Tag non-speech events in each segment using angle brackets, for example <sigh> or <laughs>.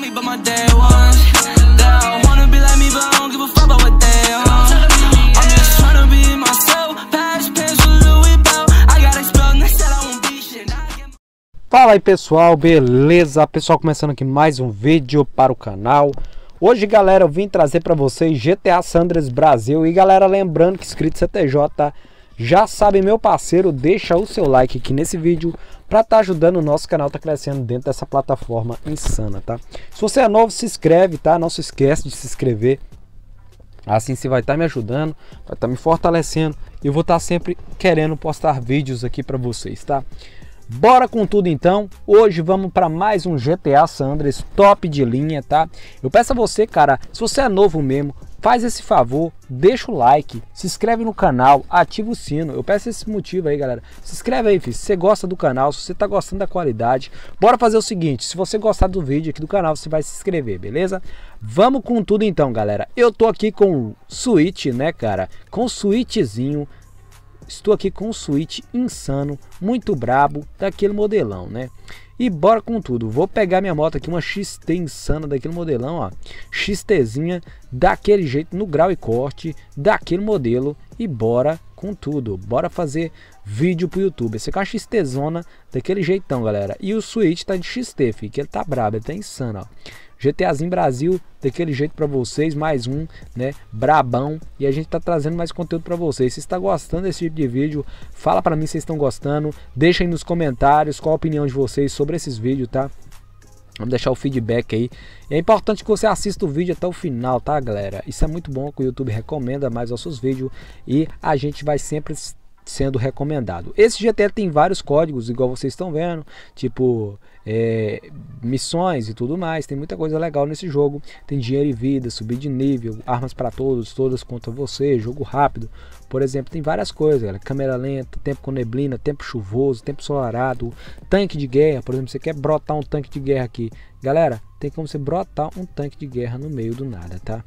me but my day ones. They all wanna be like me, but I don't give a fuck about what they on. I'm just tryna be myself. Pants with Louis Bell. I got I won't be shit. Fala aí pessoal, beleza? Pessoal, começando aqui mais um vídeo para o canal. Hoje, galera, eu vim trazer para vocês GTA Sandras Brasil. E galera, lembrando que inscrito CTJ já sabe, meu parceiro, deixa o seu like aqui nesse vídeo para estar tá ajudando o nosso canal tá crescendo dentro dessa plataforma insana, tá? Se você é novo, se inscreve, tá? Não se esquece de se inscrever. Assim você vai estar tá me ajudando, vai estar tá me fortalecendo e eu vou estar tá sempre querendo postar vídeos aqui para vocês, tá? Bora com tudo então. Hoje vamos para mais um GTA Sandras top de linha, tá? Eu peço a você, cara, se você é novo mesmo, faz esse favor, deixa o like, se inscreve no canal, ativa o sino. Eu peço esse motivo aí, galera. Se inscreve aí, filho, se você gosta do canal, se você tá gostando da qualidade. Bora fazer o seguinte, se você gostar do vídeo aqui do canal, você vai se inscrever, beleza? Vamos com tudo então, galera. Eu tô aqui com Switch, né, cara? Com o Switchzinho Estou aqui com um Switch insano, muito brabo, daquele modelão, né? E bora com tudo. Vou pegar minha moto aqui, uma XT insana daquele modelão, ó. XTzinha daquele jeito, no grau e corte, daquele modelo. E bora com tudo. Bora fazer vídeo pro YouTube. Esse aqui é uma XT-zona daquele jeitão, galera. E o Switch tá de XT, que ele tá brabo, ele tá insano, ó. GTAzinho Brasil, daquele jeito para vocês, mais um, né, brabão, e a gente tá trazendo mais conteúdo para vocês. Se está gostando desse tipo de vídeo, fala para mim se estão gostando, deixa aí nos comentários qual a opinião de vocês sobre esses vídeos, tá? Vamos deixar o feedback aí. é importante que você assista o vídeo até o final, tá, galera? Isso é muito bom que o YouTube recomenda mais nossos vídeos e a gente vai sempre sendo recomendado. Esse GTL tem vários códigos, igual vocês estão vendo, tipo é, missões e tudo mais. Tem muita coisa legal nesse jogo. Tem dinheiro e vida, subir de nível, armas para todos, todas contra você, jogo rápido. Por exemplo, tem várias coisas, galera. câmera lenta, tempo com neblina, tempo chuvoso, tempo solarado, tanque de guerra. Por exemplo, você quer brotar um tanque de guerra aqui, galera, tem como você brotar um tanque de guerra no meio do nada, tá?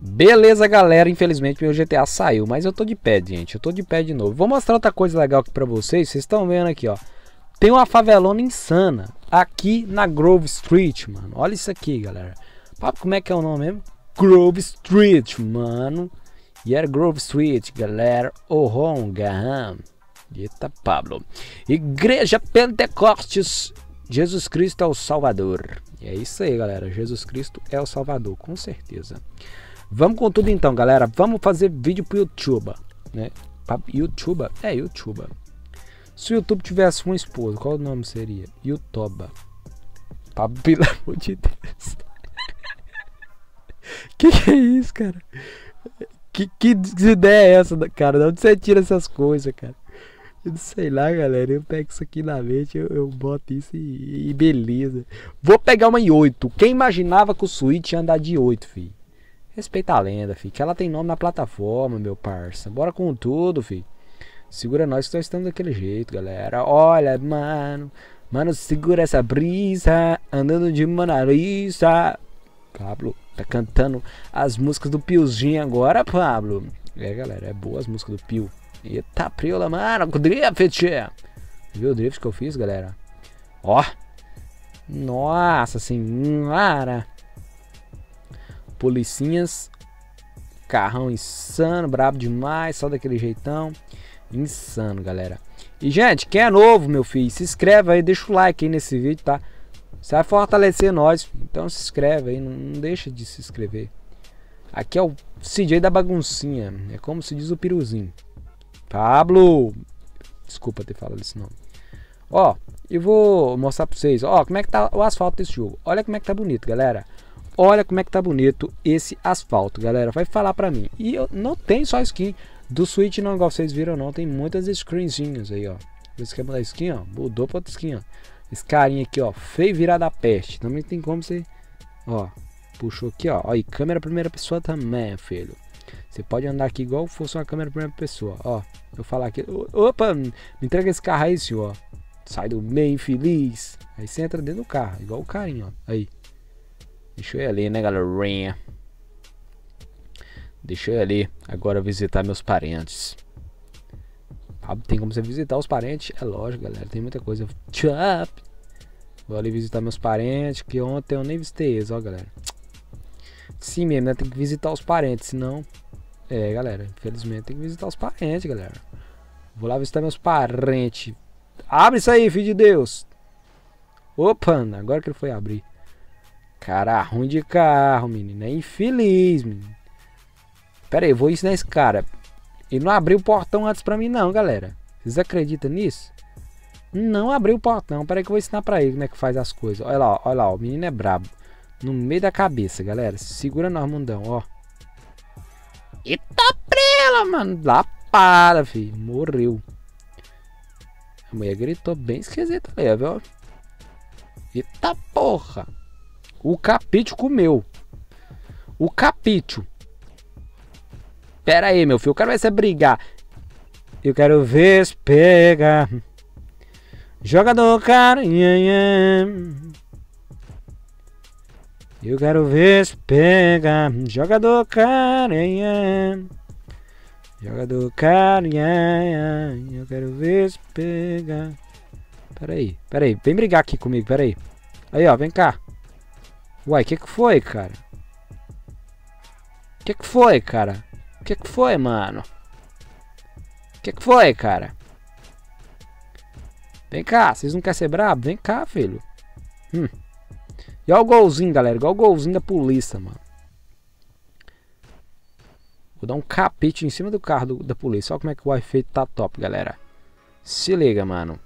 Beleza, galera. Infelizmente meu GTA saiu, mas eu tô de pé, gente. Eu tô de pé de novo. Vou mostrar outra coisa legal aqui pra vocês. Vocês estão vendo aqui, ó. Tem uma favelona insana aqui na Grove Street, mano. Olha isso aqui, galera. Como é que é o nome mesmo? Grove Street, mano. E era Grove Street, galera. Ohongaham. Eita, Pablo. Igreja Pentecostes. Jesus Cristo é o Salvador. E é isso aí, galera. Jesus Cristo é o Salvador, com certeza. Vamos com tudo então, galera. Vamos fazer vídeo pro YouTube, né? Pra YouTube? É, YouTube. Se o YouTube tivesse uma esposa, qual o nome seria? Youtuba. Pelo <laughs> amor de Deus. <laughs> que que é isso, cara? Que, que ideia é essa, cara? De onde você tira essas coisas, cara? Eu sei lá, galera. Eu pego isso aqui na mente, eu, eu boto isso e, e, beleza. Vou pegar uma em 8. Quem imaginava que o Switch ia andar de 8, filho? Respeita a lenda, fi. Que ela tem nome na plataforma, meu parça. Bora com tudo, fi. Segura nós que nós estamos daquele jeito, galera. Olha, mano. Mano, segura essa brisa. Andando de manarista. Pablo tá cantando as músicas do Piozinho agora, Pablo. É, galera, é boa as músicas do Pio. Eita, priola, mano. Com drift. Viu o drift que eu fiz, galera? Ó. Nossa senhora policinhas. Carrão insano, brabo demais, só daquele jeitão. Insano, galera. E, gente, quem é novo, meu filho, se inscreve aí, deixa o like aí nesse vídeo, tá? Você vai fortalecer nós. Então se inscreve aí, não, deixa de se inscrever. Aqui é o CJ da baguncinha. É como se diz o piruzinho. Pablo! Desculpa ter falado esse nome. Ó, eu vou mostrar pra vocês. Ó, como é que tá o asfalto desse jogo. Olha como é que tá bonito, galera. Olha como é que tá bonito esse asfalto, galera. Vai falar pra mim. E eu, não tem só skin do Switch não, igual vocês viram não. Tem muitas screenzinhas aí, ó. Esse esquema da skin, ó. Mudou pra outra skin, ó. Esse carinha aqui, ó. Feio virado da peste. Também tem como você... Ó. Puxou aqui, ó. ó. E câmera primeira pessoa também, filho. Você pode andar aqui igual fosse uma câmera primeira pessoa. Ó. Eu falar aqui. Opa, me entrega esse carro aí, senhor. Sai do meio infeliz. Aí você entra dentro do carro. Igual o carinha, ó. Aí. Deixa eu ir ali, né, galerinha? Deixa eu ir ali agora visitar meus parentes. Ah, tem como você visitar os parentes? É lógico, galera. Tem muita coisa. Tchau! Vou ali visitar meus parentes, que ontem eu nem visitei eles, ó, galera. Sim mesmo, né? Tem que visitar os parentes, senão... É, galera, infelizmente tem que visitar os parentes, galera. Vou lá visitar meus parentes. Abre isso aí, filho de Deus. Opa, agora que ele foi abrir. Cara ruim de carro, menino. É infeliz, menino. Pera aí, vou ensinar esse cara. Ele não abriu o portão antes pra mim, não, galera. Vocês acreditam nisso? Não abriu o portão. Pera aí que eu vou ensinar pra ele como é que faz as coisas. Olha lá, olha lá. O menino é brabo. No meio da cabeça, galera. Segura nós, mundão, ó. Eita prela, mano. Lapada, filho. Morreu. A mulher gritou bem esquisita ali, viu? Eita porra. O capítulo comeu. O capítulo. Pera aí, meu filho. Eu quero ver você brigar. Eu quero ver se pega. Jogador cara. Eu quero ver se pega. Jogador carinha. Jogador carinha. Eu quero ver se pega. Pera aí, pera aí. Vem brigar aqui comigo, pera aí. Aí, ó, vem cá. Uai, que que foi, cara? Que que foi, cara? Que que foi, mano? Que que foi, cara? Vem cá, vocês não querem ser brabo? Vem cá, filho. Hum. E olha o golzinho, galera. Igual o golzinho da polícia, mano. Vou dar um capite em cima do carro do, da polícia. Olha como é que o efeito tá top, galera. Se liga, mano.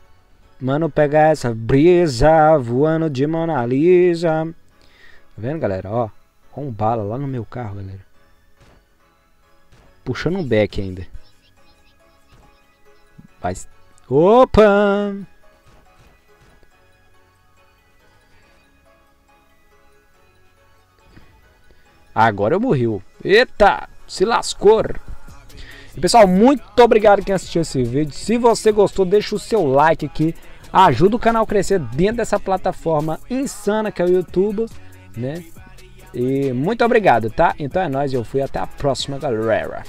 Mano, pega essa brisa voando de Mona Lisa. Tá vendo, galera? Ó, ó um bala lá no meu carro, galera. Puxando um back ainda. Vai. Opa! Agora eu morri. Eita, se lascou. E pessoal, muito obrigado quem assistiu esse vídeo. Se você gostou, deixa o seu like aqui. Ajuda o canal a crescer dentro dessa plataforma insana que é o YouTube, né? E muito obrigado, tá? Então é nóis, eu fui até a próxima, galera.